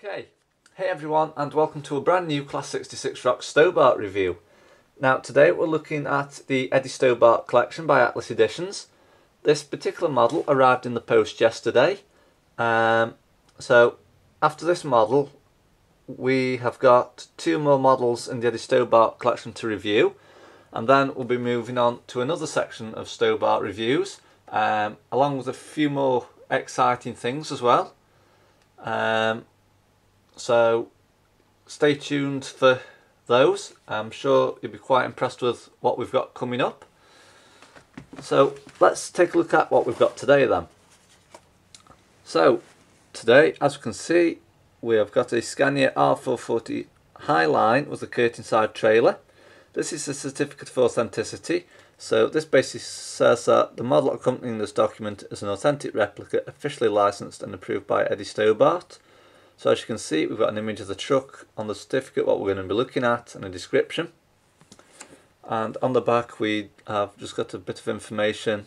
Okay, hey everyone and welcome to a brand new Class 66 Rock Stobart review. Now today we're looking at the Eddie Stobart collection by Atlas Editions. This particular model arrived in the post yesterday. Um, so after this model we have got two more models in the Eddie Stobart collection to review and then we'll be moving on to another section of Stobart reviews um, along with a few more exciting things as well. Um, so stay tuned for those. I'm sure you'll be quite impressed with what we've got coming up. So let's take a look at what we've got today then. So today, as you can see, we have got a Scania R440 Highline with a curtain side trailer. This is a certificate of authenticity. So this basically says that the model accompanying this document is an authentic replica officially licensed and approved by Eddie Stobart. So as you can see, we've got an image of the truck on the certificate, what we're going to be looking at, and a description. And on the back, we have just got a bit of information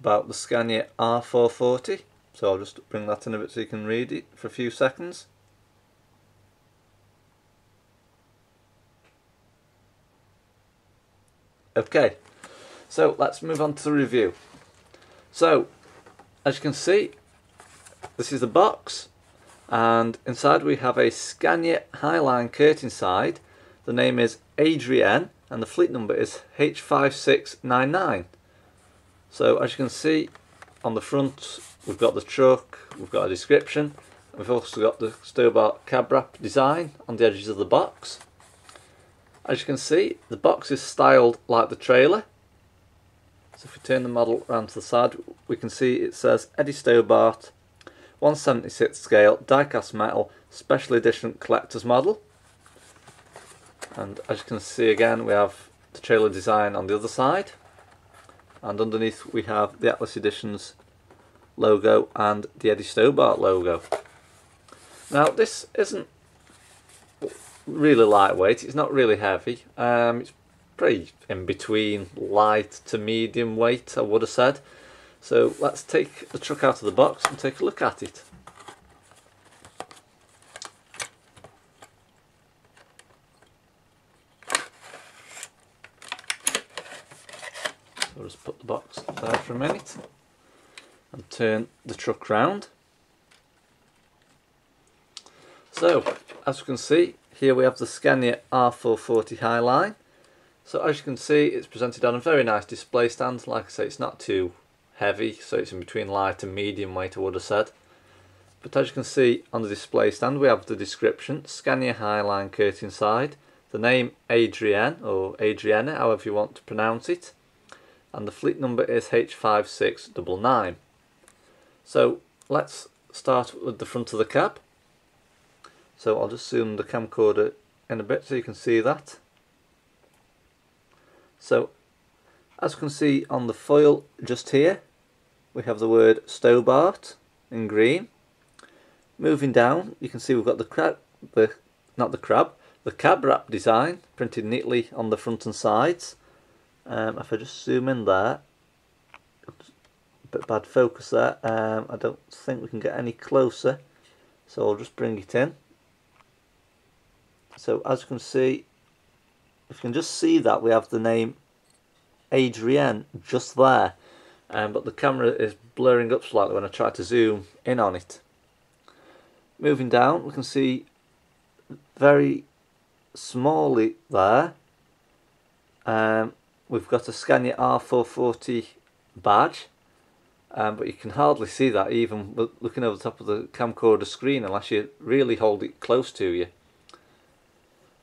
about the Scania R440. So I'll just bring that in a bit so you can read it for a few seconds. Okay, so let's move on to the review. So, as you can see, this is the box and inside we have a Scania Highline curtain side. The name is Adrienne and the fleet number is H5699. So as you can see on the front we've got the truck, we've got a description, we've also got the Stobart cab wrap design on the edges of the box. As you can see the box is styled like the trailer. So if we turn the model around to the side we can see it says Eddie Stobart 176 scale die-cast metal special edition collector's model and as you can see again we have the trailer design on the other side and underneath we have the Atlas Editions logo and the Eddie Stobart logo. Now this isn't really lightweight, it's not really heavy, um, it's pretty in between light to medium weight I would have said. So let's take the truck out of the box and take a look at it. So I'll just put the box there for a minute and turn the truck round. So, as you can see, here we have the Scania R440 Highline. So as you can see, it's presented on a very nice display stand. Like I say, it's not too heavy, so it's in between light and medium weight I would have said. But as you can see on the display stand we have the description, Scania Highline curtain side, the name Adrienne or Adrienne, however you want to pronounce it, and the fleet number is H5699. So let's start with the front of the cab. So I'll just zoom the camcorder in a bit so you can see that. So as you can see on the foil just here, we have the word Stobart in green. Moving down, you can see we've got the crab, the not the crab, the cab wrap design printed neatly on the front and sides. Um, if I just zoom in there, a bit bad focus there. Um, I don't think we can get any closer, so I'll just bring it in. So as you can see, if you can just see that we have the name Adrienne just there um, but the camera is blurring up slightly when I try to zoom in on it. Moving down we can see very smallly there um, we've got a Scania R440 badge um, but you can hardly see that even looking over the top of the camcorder screen unless you really hold it close to you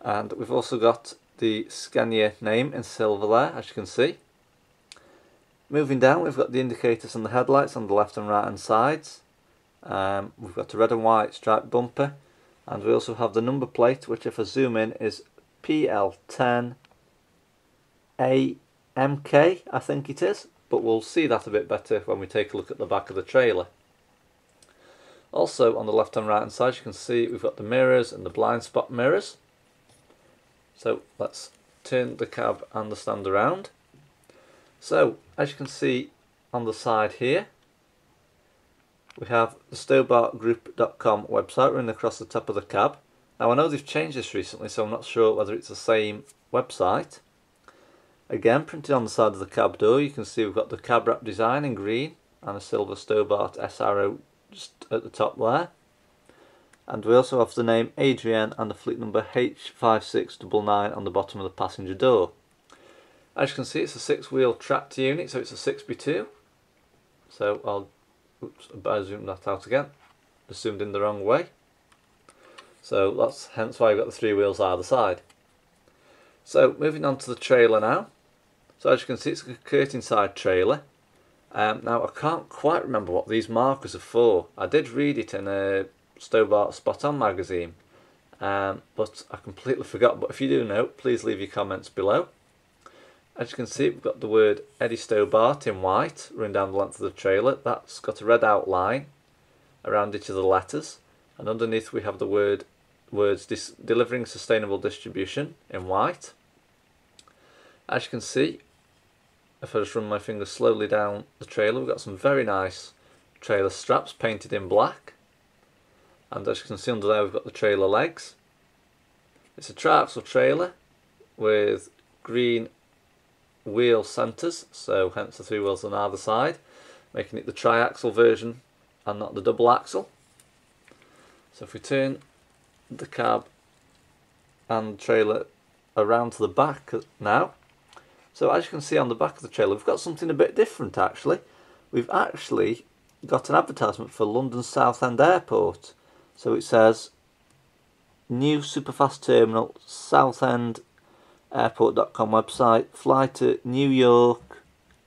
and we've also got the Scania name in silver there, as you can see. Moving down, we've got the indicators on the headlights on the left and right hand sides. Um, we've got a red and white striped bumper, and we also have the number plate, which if I zoom in is PL10 AMK, I think it is, but we'll see that a bit better when we take a look at the back of the trailer. Also on the left and right hand side you can see we've got the mirrors and the blind spot mirrors. So let's turn the cab and the stand around. So as you can see on the side here, we have the stobartgroup.com website running across the top of the cab. Now I know they've changed this recently so I'm not sure whether it's the same website. Again printed on the side of the cab door you can see we've got the cab wrap design in green and a silver Stobart SRO just at the top there. And we also have the name Adrienne and the fleet number H5699 on the bottom of the passenger door. As you can see it's a six wheel tractor unit so it's a 6x2. So I'll oops, I zoomed that out again. Zoomed in the wrong way. So that's hence why I've got the three wheels either side. So moving on to the trailer now. So as you can see it's a curtain side trailer. Um, now I can't quite remember what these markers are for. I did read it in a Stobart Spot On magazine um, but I completely forgot. But if you do know please leave your comments below. As you can see we've got the word Eddie Stobart in white running down the length of the trailer. That's got a red outline around each of the letters and underneath we have the word words delivering sustainable distribution in white. As you can see if I just run my finger slowly down the trailer we've got some very nice trailer straps painted in black and as you can see under there we've got the trailer legs. It's a triaxle trailer with green wheel centres, so hence the three wheels on either side, making it the triaxle version and not the double axle. So if we turn the cab and trailer around to the back now, so as you can see on the back of the trailer, we've got something a bit different actually. We've actually got an advertisement for London Southend Airport. So it says, new superfast terminal, Southend airport.com website, fly to New York,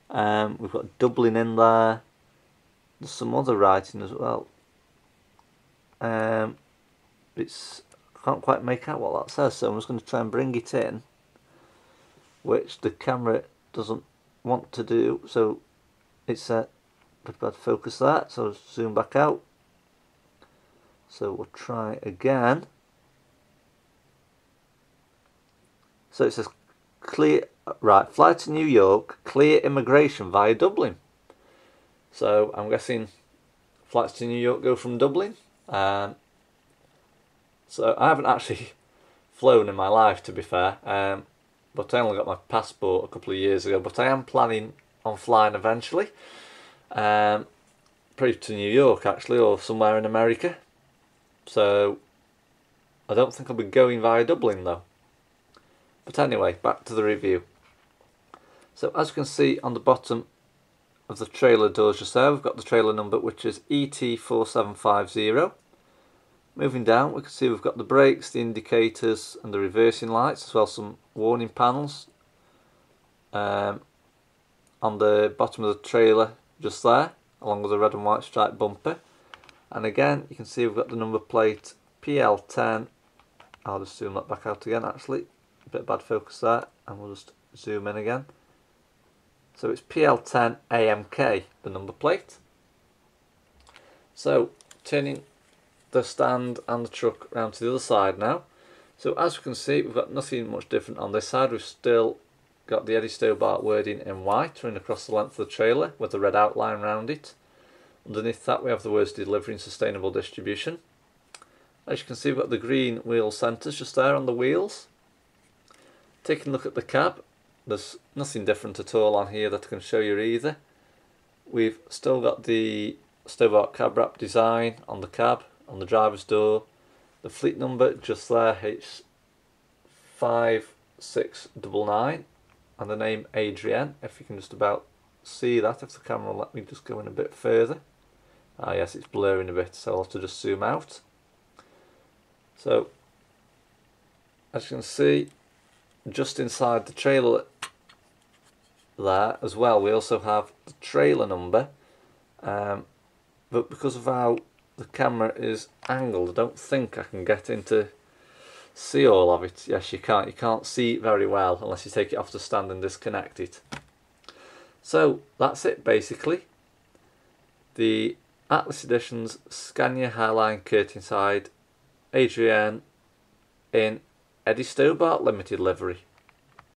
um, we've got Dublin in there, there's some other writing as well. Um, it's I can't quite make out what that says, so I'm just going to try and bring it in, which the camera doesn't want to do. So it's a bit bad focus that, so zoom back out. So we'll try again. So it says clear, right, fly to New York, clear immigration via Dublin. So I'm guessing flights to New York go from Dublin. Um, so I haven't actually flown in my life to be fair, um, but I only got my passport a couple of years ago, but I am planning on flying eventually. Um, probably to New York actually, or somewhere in America. So I don't think I'll be going via Dublin though. But anyway, back to the review. So as you can see on the bottom of the trailer doors just there, we've got the trailer number which is ET4750. Moving down we can see we've got the brakes, the indicators and the reversing lights as well as some warning panels. Um, on the bottom of the trailer just there along with the red and white striped bumper and again you can see we've got the number plate PL10 I'll just zoom that back out again actually a bit bad focus there and we'll just zoom in again. So it's PL10 AMK the number plate. So turning the stand and the truck around to the other side now. So as you can see we've got nothing much different on this side. We've still got the Eddie Stobart wording in white running across the length of the trailer with the red outline around it. Underneath that we have the words delivering sustainable distribution. As you can see we've got the green wheel centres just there on the wheels Taking a look at the cab, there's nothing different at all on here that I can show you either. We've still got the Stobart cab wrap design on the cab, on the driver's door. The fleet number just there, H5699 and the name Adrienne, if you can just about see that, if the camera will let me just go in a bit further. Ah yes, it's blurring a bit, so I'll have to just zoom out. So, as you can see, just inside the trailer there as well we also have the trailer number um, but because of how the camera is angled I don't think I can get into see all of it. Yes you can't. You can't see very well unless you take it off the stand and disconnect it. So that's it basically. The Atlas Editions Scania Highline Curtainside Adrienne in Eddie Stobart Limited livery.